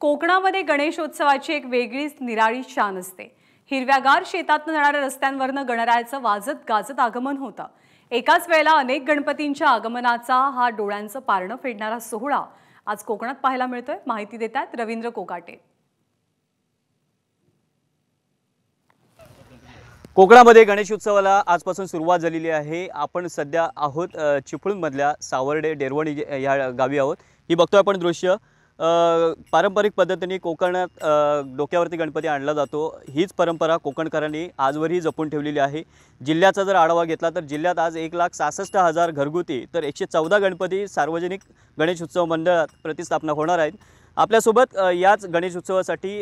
कोकणामध्ये गणेशोत्सवाची एक वेगळीच निराळी शान असते. हिरव्यागार शेतातनं जाणाऱ्या रस्त्यांवरनं गणरायाचं वाजत गाजत आगमन होतं. एकाच वेळेला अनेक गणपतींच्या आगमनाचा हा डोळ्यांचं पारणं फेडणारा सोहळा आज कोकणात पाहायला मिळतोय. माहिती देत आहेत रवींद्र कोकाटे. कोकणामध्ये गणेश उत्सवाला आजपासून सुरुवात झालेली आहे. आपण सध्या आहोत चिपळूणमधल्या सावर्डे डेरवणी या गावी आहोत. ही बघतोय आपण दृश्य. पारंपरिक पद्धतीने कोकणात डोक्यावरती गणपती आणला जातो. हीच परंपरा कोकणकरांनी आजवरही जपून ठेवलेली आहे. जिल्ह्याचा जर आढावा घेतला तर जिल्ह्यात आज एक लाख सहासष्ट हजार घरगुती तर एकशे चौदा गणपती सार्वजनिक गणेश उत्सव मंडळात प्रतिस्थापना होणार आहेत. आपल्यासोबत याच गणेश उत्सवासाठी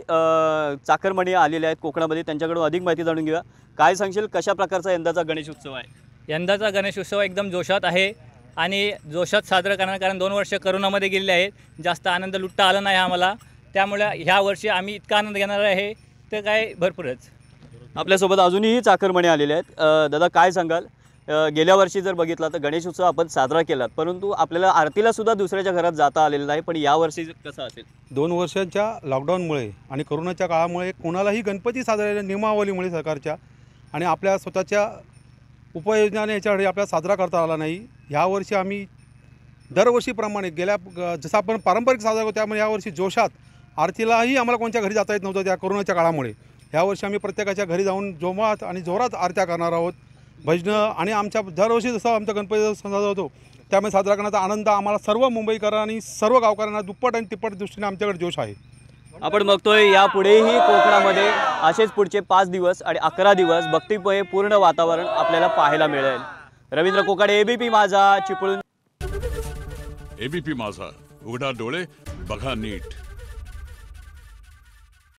चाकरमणी आलेले आहेत कोकणामध्ये. त्यांच्याकडून अधिक माहिती जाणून घेऊया. काय सांगशील? कशा प्रकारचा यंदाचा गणेश उत्सव आहे? यंदाचा गणेश उत्सव एकदम जोशात आहे. आणि जोशात साजरा करणार कारण दोन वर्ष करोनामध्ये गेलेले आहेत. जास्त आनंद लुटता आला नाही आम्हाला. त्यामुळे ह्या वर्षी आम्ही इतका आनंद घेणार आहे तर काय भरपूरच. आपल्यासोबत अजूनही चाकरमणी आलेले आहेत. दादा काय सांगाल? गेल्या वर्षी जर बघितला तर गणेश उत्सव आपण साजरा केलात परंतु आपल्याला आरतीला सुद्धा दुसऱ्याच्या घरात जाता आलेलं नाही पण यावर्षी कसं असेल? दोन वर्षांच्या लॉकडाऊनमुळे आणि कोरोनाच्या काळामुळे कोणालाही गणपती साजरा नियमावलीमुळे सरकारच्या आणि आपल्या स्वतःच्या उपाययोजनाने याच्याकडे आपल्याला साजरा करता आला नाही. ह्यावर्षी आम्ही दरवर्षीप्रमाणे गेल्या जसं आपण पारंपरिक साजरा करतो त्यामुळे यावर्षी जोशात आरतीलाही आम्हाला कोणत्या घरी जाता येत नव्हतं त्या कोरोनाच्या काळामुळे. यावर्षी आम्ही प्रत्येकाच्या घरी जाऊन जोमात आणि जोरात आरत्या करणार आहोत. भजनं आणि आमच्या दरवर्षी जसं आमचा गणपती साजरा होतो त्यामुळे साजरा करण्याचा आनंद आम्हाला सर्व मुंबईकरांनी सर्व गावकऱ्यांना दुप्पट आणि तिप्पट दृष्टीने आमच्याकडे जोश आहे. आपण बघतोय यापुढेही कोकणामध्ये असेच पुढचे पाच दिवस आणि अकरा दिवस भक्तिमय पूर्ण वातावरण आपल्याला पाहायला मिळेल. रवींद्र कोकाडे एबीपी माझा चिपळूण. एबीपी माझा. उघडा डोळे बघा नीट.